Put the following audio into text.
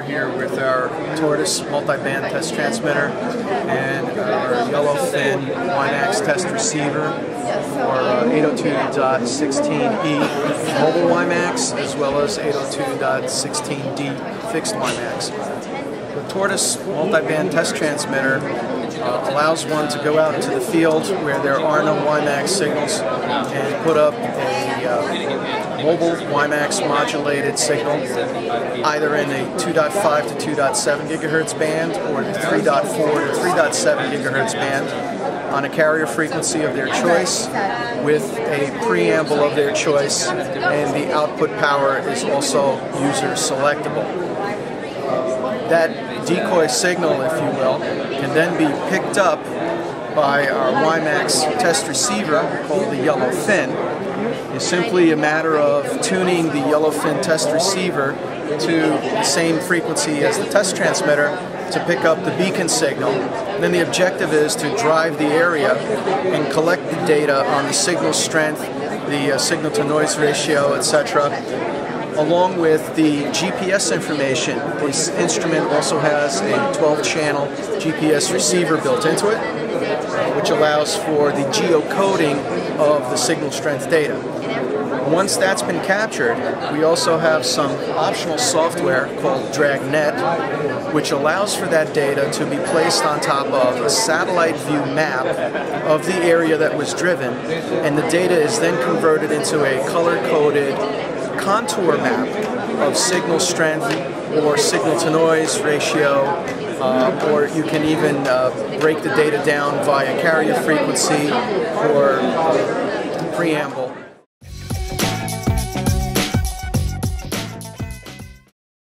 our Tortoise multi-band test transmitter and our Yellowfin WiMAX test receiver for uh, 802.16e mobile WiMAX as well as 802.16d fixed WiMAX. The Tortoise multi-band test transmitter uh, allows one to go out into the field where there are no WiMAX signals and put up a uh, mobile WiMAX modulated signal either in a 2.5 to 2.7 gigahertz band or the 3.4 to 3.7 gigahertz band on a carrier frequency of their choice with a preamble of their choice and the output power is also user selectable. That decoy signal, if you will, can then be picked up by our WiMAX test receiver called the Yellowfin. It's simply a matter of tuning the Yellowfin test receiver to the same frequency as the test transmitter to pick up the beacon signal. Then the objective is to drive the area and collect the data on the signal strength, the uh, signal to noise ratio, etc along with the GPS information. This instrument also has a 12-channel GPS receiver built into it, which allows for the geocoding of the signal strength data. Once that's been captured, we also have some optional software called Dragnet, which allows for that data to be placed on top of a satellite view map of the area that was driven, and the data is then converted into a color-coded contour map of signal strength or signal to noise ratio, uh, or you can even uh, break the data down via carrier frequency or preamble.